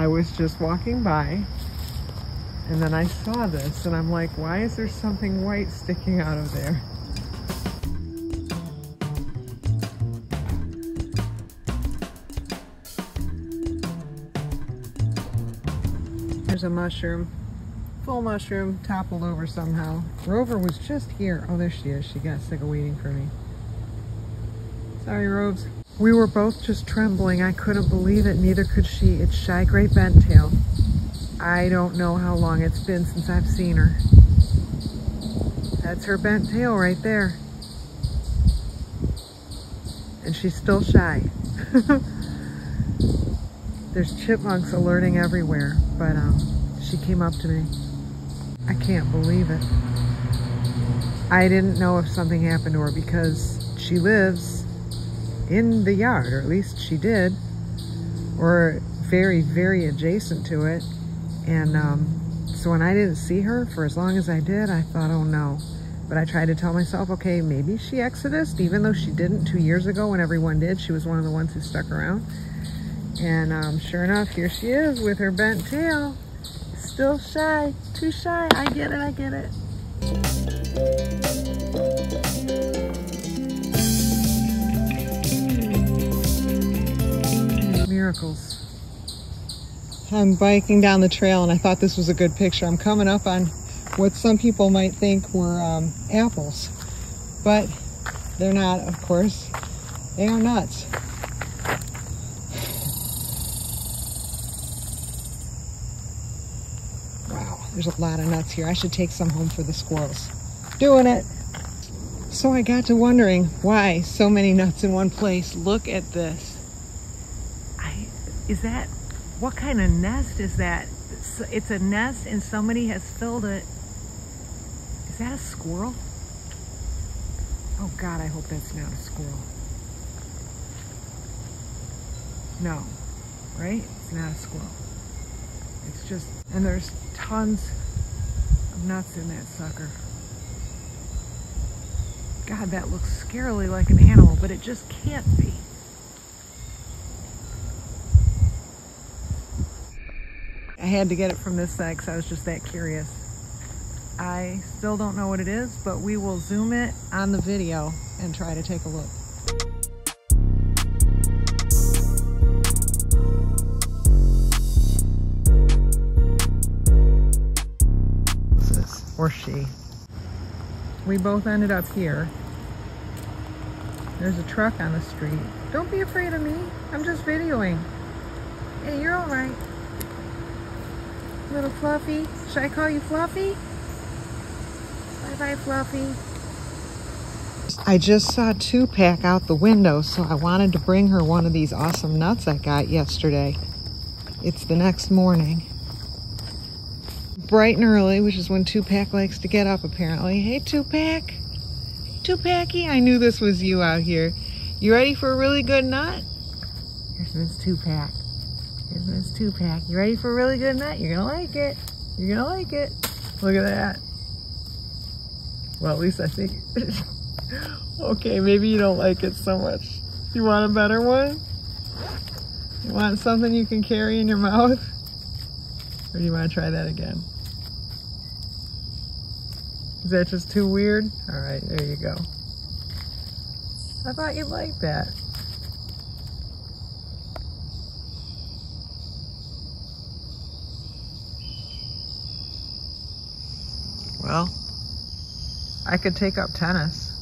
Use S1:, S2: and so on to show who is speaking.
S1: I was just walking by and then I saw this and I'm like, why is there something white sticking out of there? There's a mushroom, full mushroom, toppled over somehow. Rover was just here. Oh, there she is. She got sick of waiting for me. Sorry, Robes. We were both just trembling. I couldn't believe it. Neither could she. It's Shy Great Bent-tail. I don't know how long it's been since I've seen her. That's her bent tail right there. And she's still shy. There's chipmunks alerting everywhere, but um, she came up to me. I can't believe it. I didn't know if something happened to her because she lives in the yard, or at least she did, or very, very adjacent to it. And um, so when I didn't see her for as long as I did, I thought, oh no. But I tried to tell myself, okay, maybe she exodused, even though she didn't two years ago when everyone did. She was one of the ones who stuck around. And um, sure enough, here she is with her bent tail. Still shy, too shy. I get it, I get it. Miracles. I'm biking down the trail and I thought this was a good picture. I'm coming up on what some people might think were um, apples, but they're not, of course. They are nuts. Wow, there's a lot of nuts here. I should take some home for the squirrels. Doing it. So I got to wondering why so many nuts in one place. Look at this. Is that what kind of nest is that? It's a nest and somebody has filled it. Is that a squirrel? Oh God, I hope that's not a squirrel. No, right? It's not a squirrel. It's just, and there's tons of nuts in that sucker. God, that looks scarily like an animal, but it just can't be. I had to get it from this side because I was just that curious. I still don't know what it is, but we will zoom it on the video and try to take a look. Or she. We both ended up here. There's a truck on the street. Don't be afraid of me. I'm just videoing. Hey, you're all right. Little Fluffy. Should I call you Fluffy? Bye-bye, Fluffy. I just saw Two-Pack out the window, so I wanted to bring her one of these awesome nuts I got yesterday. It's the next morning. Bright and early, which is when Two-Pack likes to get up, apparently. Hey, Two-Pack. Two-Packy, I knew this was you out here. You ready for a really good nut? Here's Miss Two-Pack. Here's this two pack. You ready for a really good nut? You're gonna like it. You're gonna like it. Look at that. Well, at least I think. okay, maybe you don't like it so much. You want a better one? You want something you can carry in your mouth? Or do you want to try that again? Is that just too weird? All right, there you go. I thought you'd like that. Well, I could take up tennis.